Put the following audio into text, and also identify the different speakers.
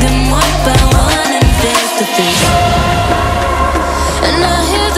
Speaker 1: them one by one and face to face. And I hear.